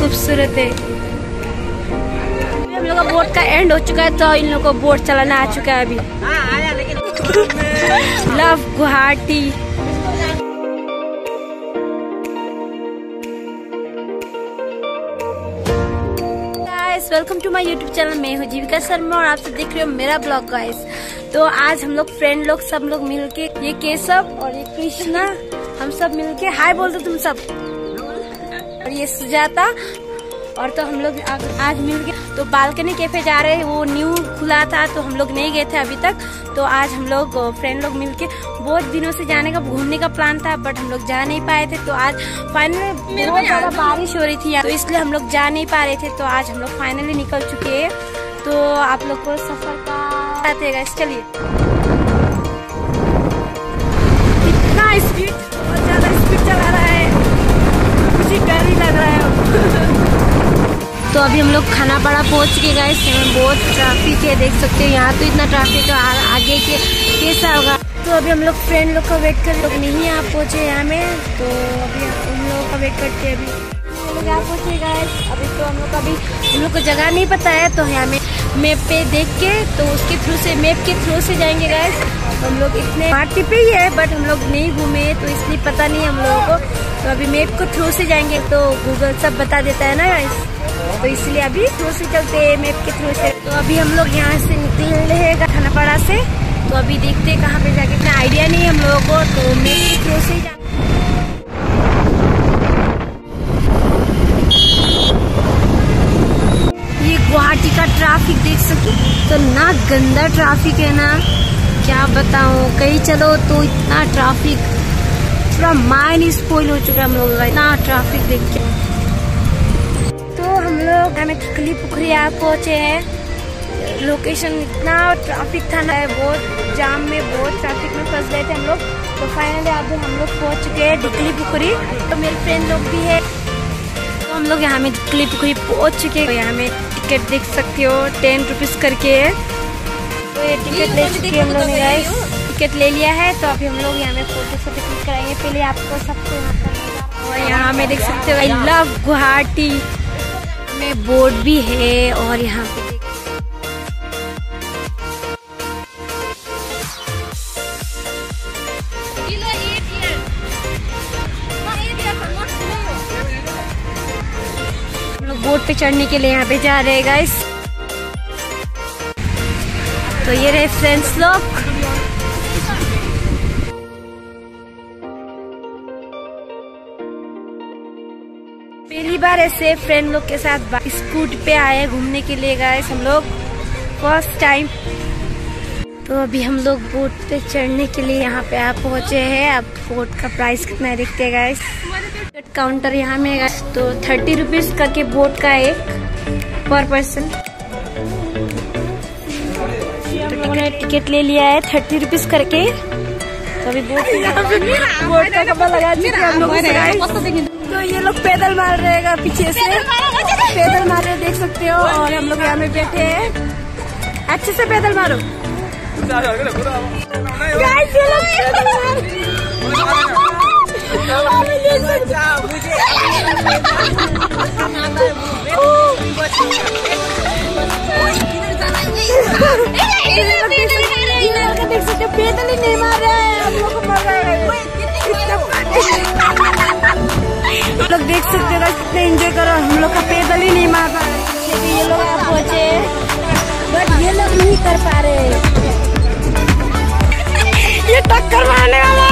खूबसूरत है। हम लोग का बोट का एंड हो चुका है तो इन लोगों को बोट चलाना आ चुका है अभी। Love Guwahati welcome to my YouTube channel मैं हूँ जीविका शर्मा और आप सब देख रहे हो मेरा ब्लॉग गाइस तो आज हम लोग फ्रेंड लोग सब लोग मिलके ये केशव और ये कृष्णा, हम सब मिलके। हाय बोल दो तुम सब। और ये सुजाता और तो हम लोग आज मिल गए। तो बालकनी कैफ़े जा रहे हैं वो न्यू खुला था तो हम लोग नहीं गए थे अभी तक। तो आज हम लोग फ्रेंड लोग मिलके बहुत दिनों से जाने का घूमने का प्लान था बट हम लोग जा नहीं पाए थे। तो आज फाइनली बहुत ज़्यादा बारिश हो रही थी तो इसलिए हम लोग जा नहीं पा रहे थे। तो आज हम लोग फाइनली निकल चुके हैं। तो आप लोग को सफ़र का चलिए इतना स्पीड बहुत ज़्यादा स्पीड चला रहा डर लग रहा है। तो अभी हम लोग खाना पड़ा पहुँच के गए बहुत ट्रैफ़िक है, देख सकते हो। यहाँ तो इतना ट्रैफ़िक है आगे के कैसा होगा? तो अभी हम लोग फ्रेंड लोग का वेट कर लोग नहीं यहाँ पहुँचे यहाँ में। तो अभी हम लोग का वेट करते हैं अभी लोग अभी तो हम लोग अभी हम लोग को जगह नहीं पता है तो यहाँ में मैप पे देख के तो उसके थ्रू से मैप के थ्रू से जाएँगे गैस हम लोग इतने मार्टी पे ही है बट हम लोग नहीं घूमे तो इसलिए पता नहीं हम लोगों को। तो अभी मैप को थ्रू से जाएँगे तो गूगल सब बता देता है ना तो इसलिए अभी थ्रू से चलते हैं मैप के थ्रू से। तो अभी हम लोग यहाँ से निकल रहे हैं खानापाड़ा से। तो अभी देखते हैं कहाँ पे जाके। इतना आइडिया नहीं हम लोगों को तो मैप के थ्रू से ही ये गुवाहाटी का ट्रैफ़िक देख सके। तो ना गंदा ट्रैफ़िक है ना। क्या बताऊँ? कहीं चलो तो इतना ट्रैफ़िक पूरा माइंड स्पॉइल हो चुका है हम लोगों का, इतना ट्रैफ़िक देख के। लोग हमें किकली पुखरी आप पहुँचे हैं। लोकेशन इतना ट्रैफ़िक था ना, बहुत जाम में, बहुत ट्रैफ़िक में फंस गए थे हम लोग। तो फाइनली अभी हम लोग पहुँच चुके हैं डिकली पुखरी। तो मेरे फ्रेंड लोग भी है। तो हम लोग यहाँ में डिकली पुखरी पहुँच चुके हैं। तो यहाँ में टिकट देख सकते हो टेन रुपीज़ करके। है तो ये टिकट ले चुके हम लोग टिकट ले लिया है तो अभी हम लोग यहाँ में फ़ोटो फ़ोटो क्लिक कराएँगे। पहले आपको सबको और यहाँ में देख सकते हो आई लव गुवाहाटी में बोर्ड भी है और यहाँ पे बोट पे चढ़ने के लिए यहाँ पे जा रहे हैं गाइस तो ये रहे फ्रेंड्स लोग। बार ऐसे फ्रेंड लोग के साथ स्कूट पे आए घूमने के लिए गए हम लोग फ़र्स्ट टाइम तो अभी हम लोग बोट पे चढ़ने के लिए यहाँ पे आप पहुँचे हैं। अब बोट का प्राइस कितना देखते गए काउंटर यहाँ में गए तो थर्टी रुपीज़ करके बोट का एक पर पर्सन तो टिकट ले लिया है? थर्टी रुपीज़ करके। तो अभी बोट बोट का कपड़ा लगा चुके हम लोग तो ये लोग पैदल मार रहेगा पीछे से। पैदल मार रहे देख सकते हो और हम लोग यहाँ में बैठे हैं। अच्छे से पैदल मारो। देख सकते पैदल ही नहीं मार रहे हैं हम लोग को मर रहे हैं। लोग देख सकते हो कितने एंजॉय करो। हम लोग का पैदल ही नहीं मार पा रहे। ये लोग आप पहुँचे बट ये लोग नहीं कर पा रहे। ये टक्कर मारने वाला।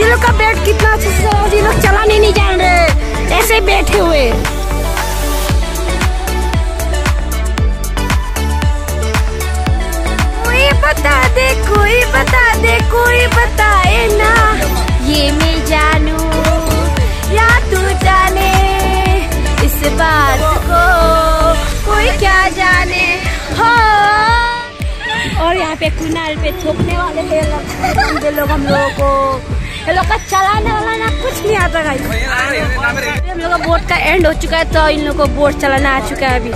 ये लोग का बैट कितना अच्छा से ये लोग चलाने नहीं जान रहे। ऐसे बैठे हुए। कोई बता दे, कोई बताए ना। ये मैं जानू, या तू जाने इस बात को। कोई क्या जाने, हो। और यहाँ पे कुनाल पे थोपने वाले हैं लोग हम लोगों को। ये लोग का चलाने वाला ना कुछ नहीं आता भाई। हम लोग का बोट का एंड हो चुका है तो इन लोगों को बोट चलाना आ चुका है अभी।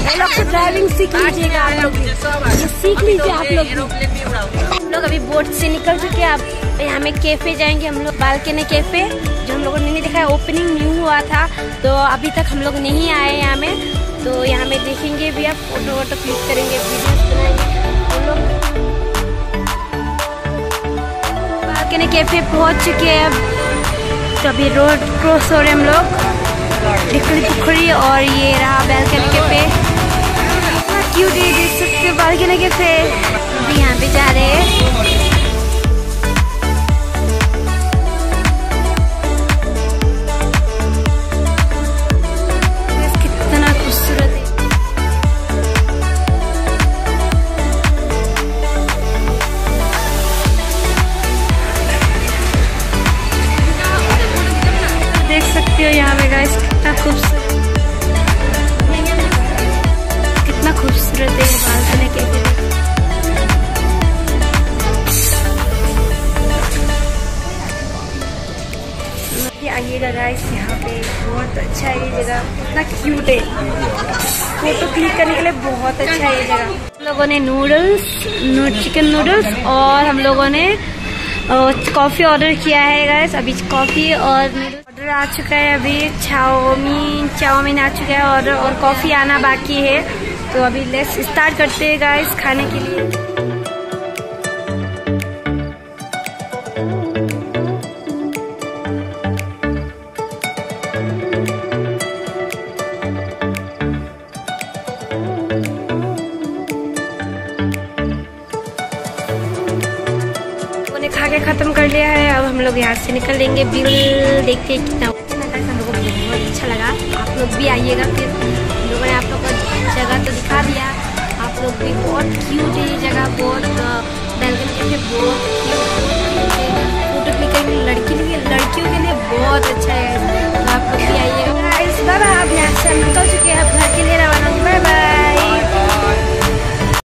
ये लोग तो ड्राइविंग सीख लीजिएगा आप लोग ये सीख लीजिए आप लोग हम लोग अभी बोट से निकल चुके हैं। अब यहाँ में कैफ़े जाएँगे। हम लोग बालकनी कैफ़े जो हम लोगों ने नहीं देखा ओपनिंग न्यू हुआ था। तो अभी तक हम लोग नहीं आए यहाँ में। तो यहाँ में देखेंगे भी आप फ़ोटो वोटो क्लिक करेंगे वीडियोस बनाएँगे। बालकनी कैफ़े पहुँच चुके हैं अब। तो अभी रोड क्रॉस हो रहे हम लोग। टिकड़ी पुखड़ी और ये रहा बैल्कनी के है देख सकते हो बालकनी के पे अभी यहाँ पे जा रहे हैं। हो। यहाँ पे गाइस कितना खूबसूरत। ये आइएगा गाइस यहाँ पे बहुत अच्छा है ये जगह। कितना क्यूट है। फ़ोटो क्लिक करने के लिए बहुत अच्छा है ये जगह। हम लोगों ने नूडल्स चिकन नूडल्स और हम लोगों ने कॉफ़ी ऑर्डर किया है गाइस अभी कॉफ़ी और ऑर्डर आ चुका है अभी। चाउमीन चाउमीन आ चुका है ऑर्डर और कॉफ़ी आना बाकी है। तो अभी लेट्स स्टार्ट करते हैं गाइस खाने के लिए। ने खा के ख़त्म कर लिया है। अब हम लोग यहाँ से निकल लेंगे बिल देखते हैं कितना हम लोगों को बहुत अच्छा लगा। आप लोग भी आइएगा फिर। हम लोगों ने आप लोग को जगह तो दिखा दिया। आप लोग भी बहुत क्यूट है ये जगह। बहुत बहुत